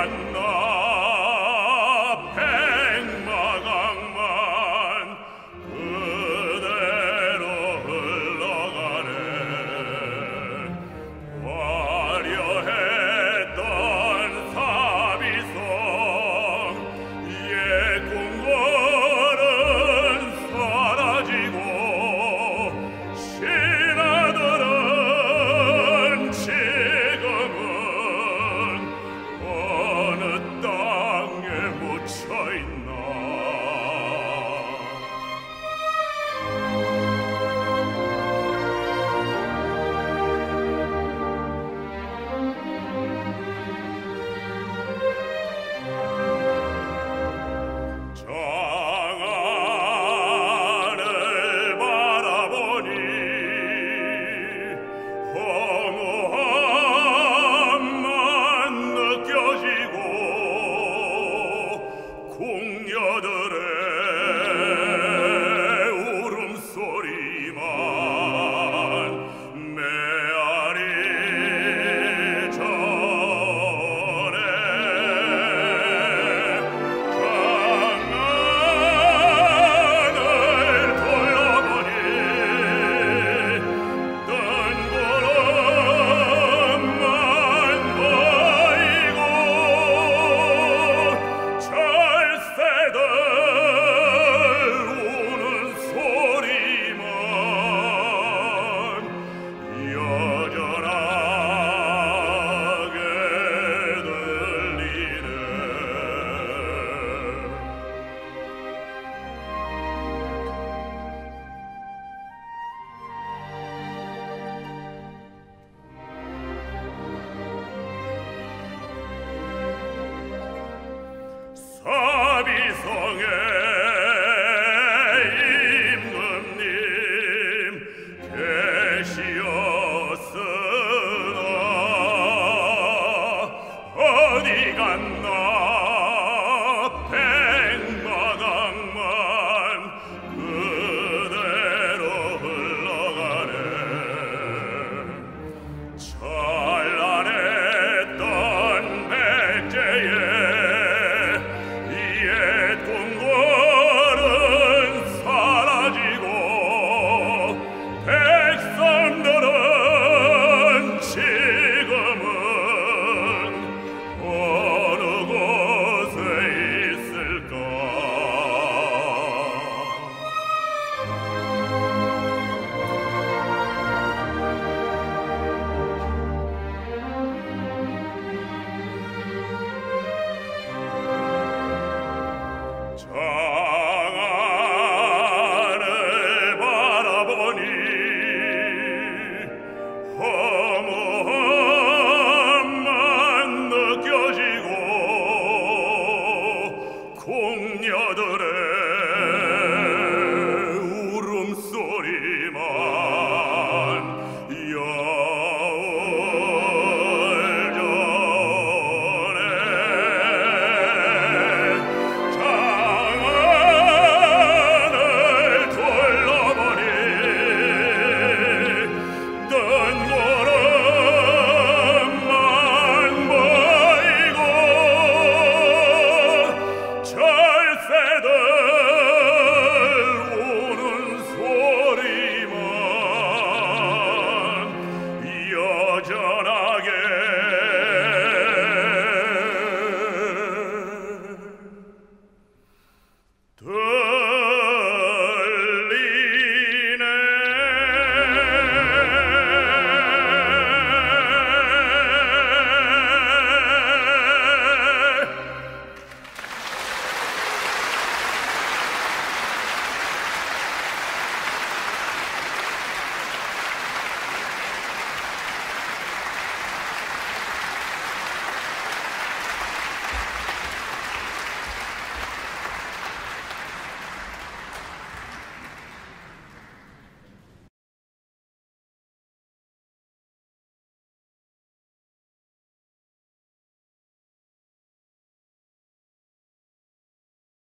fanno Yeah. Two.